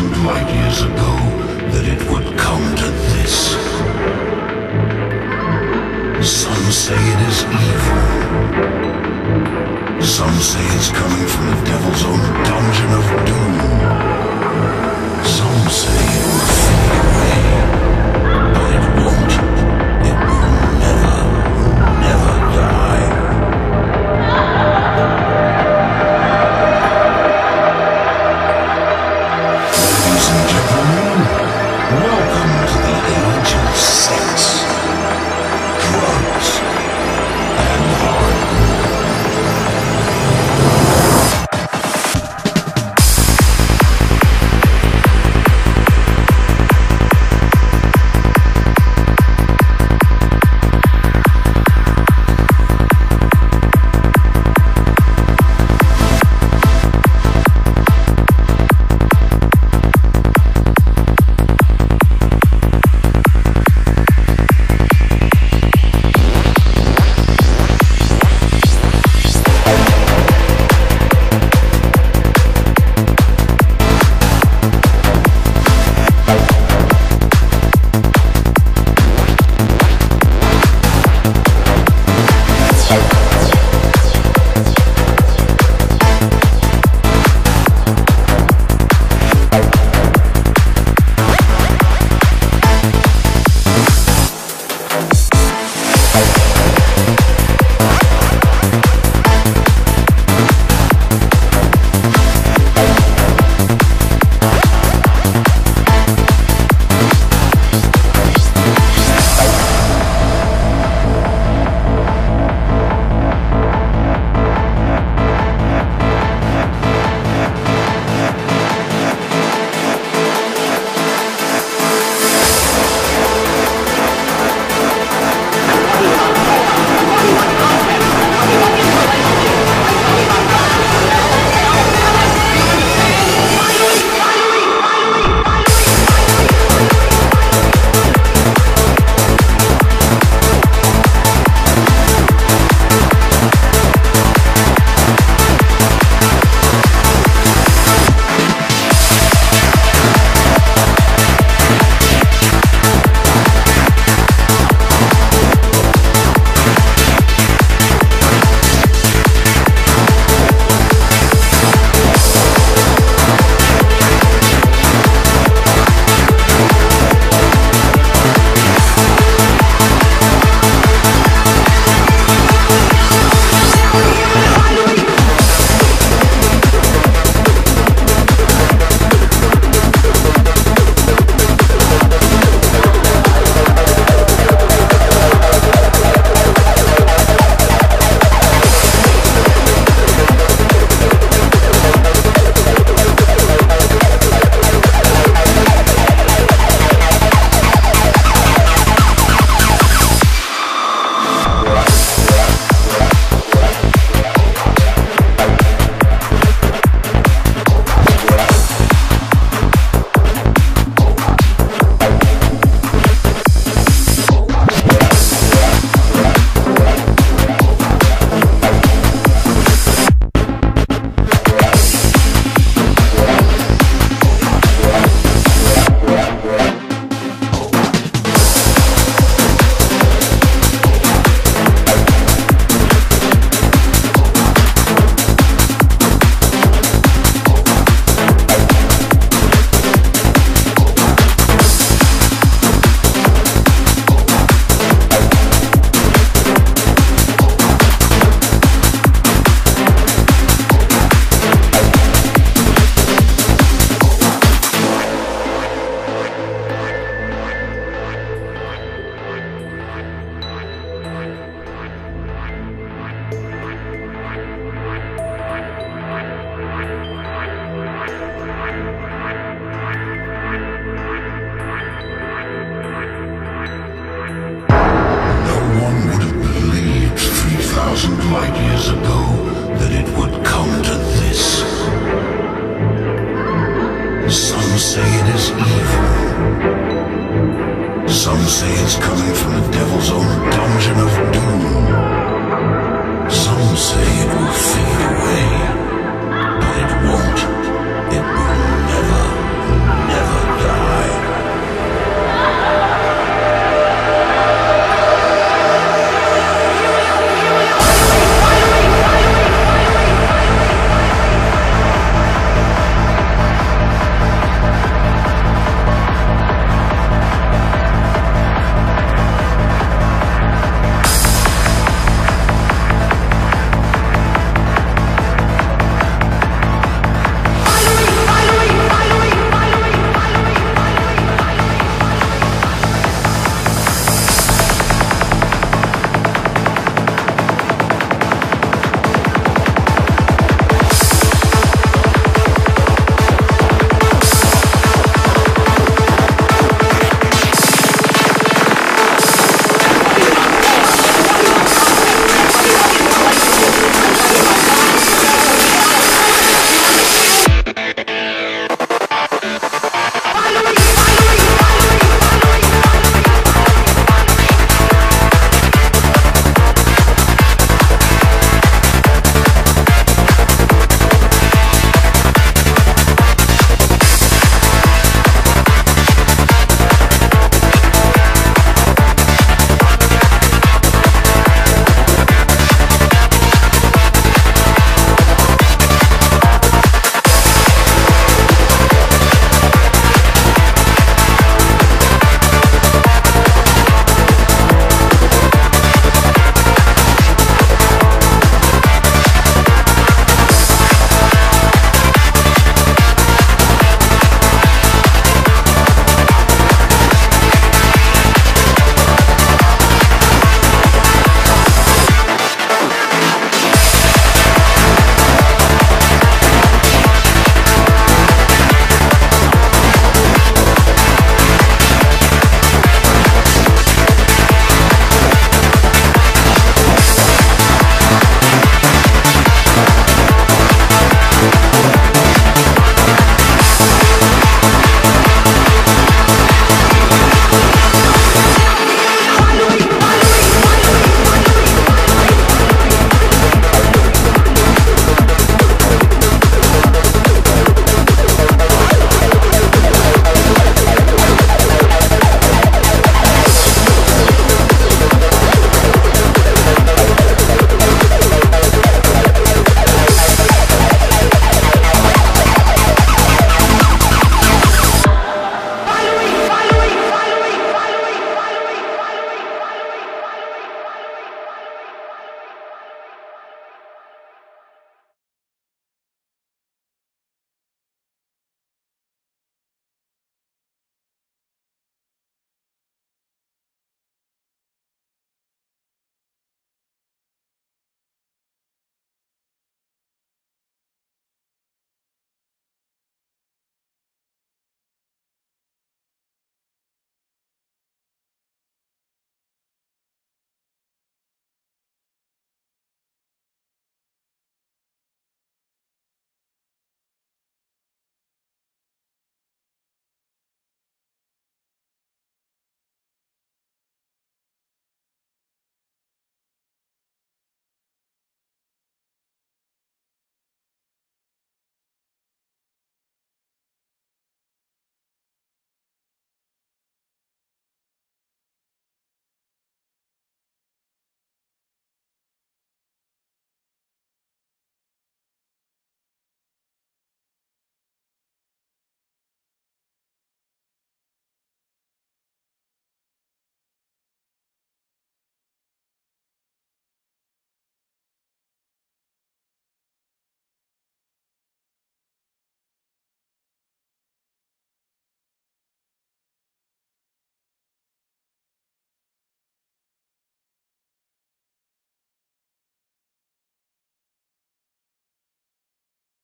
3,000 light years ago that it would come to this. Some say it is evil. Some say it's coming from the devil's own dungeon of doom. five years ago that it would come to this. Some say it is evil. Some say it's coming from the devil's own dungeon of doom. Some say it will fade away.